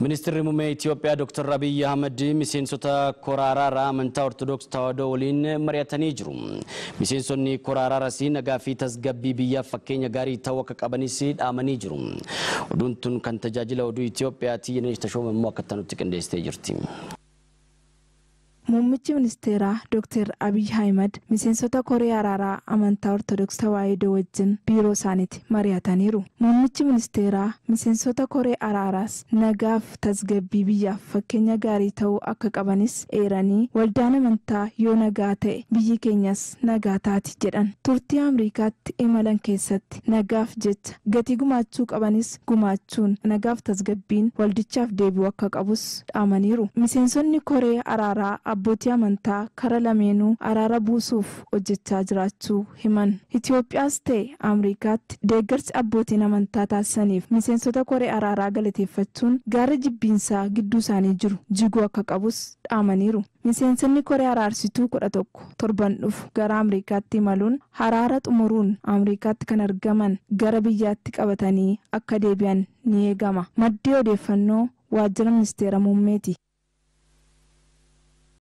Abiyyi Ahmad miseensota kora araaraa amantaa Ortodoksii Tawaahidoo waliin mari'atanii jiru. Miseensonni kora araaraas nagaa fi tasgabbii biyyaaf fakkeenya gaarii ta'uu akka qabanis dhaamanii jiru. Oduun tun kan tajaajila oduu Itoophiyaati. Yenesh Tashooma immoo akka nutti qindeessitee jirti. Muummichi ministeeraa Dr. Abiy Ahimad miseensota koree araaraa amantaa Ortodoksii Tawaahidoo wajjin biiroo isaaniitti mari'ataniiru. Muummichi ministeeraa miseensota koree araaraas nagaaf tasgabbii biyyaaf fakkeenya gaarii ta'uu akka qabanis eeranii waldaan amantaa yoo nagaa ta'e biyyi keenyas nagaa taati jedhan. Turtii Ameerikaatti imalan keessatti nagaaf jecha gatii gumaachuu qabanis gumaachuun nagaaf tasgabbiin waldichaaf deebi'uu akka qabus dhaamaniiru. Miseensonni koree araaraa abbootii amantaa kara lameenuu araara buusuuf hojjechaa jiraachuu himan. Itoophiyaas ta'e Ameerikaatti deeggarsi abbootiin amantaa taasisaniif miseensota koree araaraa galateeffachuun gaara jibbiinsaa gidduu isaanii jiru jiguu akka qabus dhaamaniiru. Miseensonni koree araarsituu kudha tokko torban dhufu gara Ameerikaatti imaluun araara xumuruun Ameerikaatti kan argaman gara biyyaatti qabatanii akka deebi'an ni eegama. Maddii odeeffannoo waajjira ministeera muummeeti.